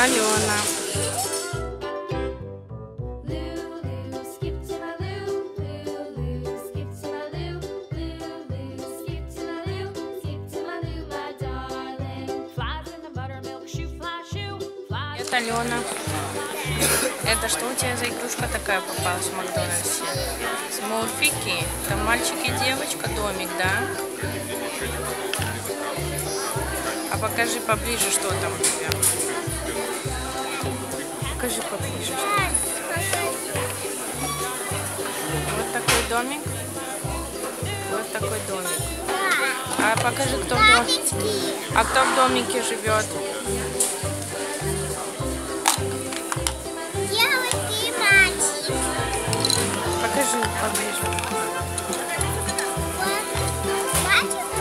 Алена. Это Алена. Это что у тебя за игрушка такая попалась в Макдональдсе? Смурфики. Там мальчик и девочка, домик, да? А покажи поближе, что там у тебя. Покажи поближе, Вот такой домик. Вот такой домик. А покажи, кто в доме. А кто в домике живет? Девочки и мальчики. Покажи поближе.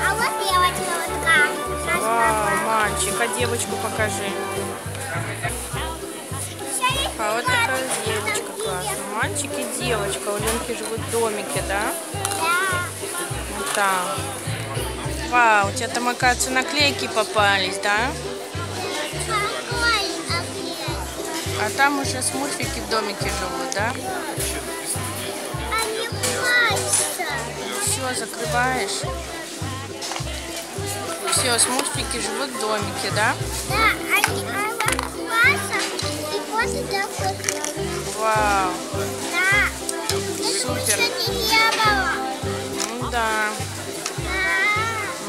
А вот девочка вот как. Наш Вау, мальчик, а девочку покажи. А вот такая девочка, классная. Мальчик и девочка. У Ленки живут в домике, да? Да. Вот там. Вау, у тебя там, оказывается, наклейки попались, да? А там уже смурфики в домике живут, да? Они. Все, закрываешь. Все, смурфики живут в домике, да? Да, они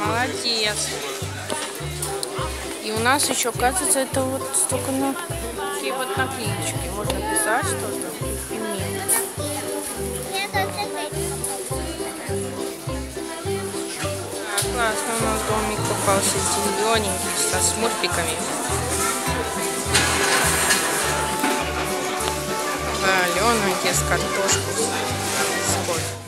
молодец. И у нас еще, кажется, это вот столько на такие вот наклеечки. Можно писать что-то. А, классно, у нас домик попался зелененький, со смурфиками. Картошку с кофе.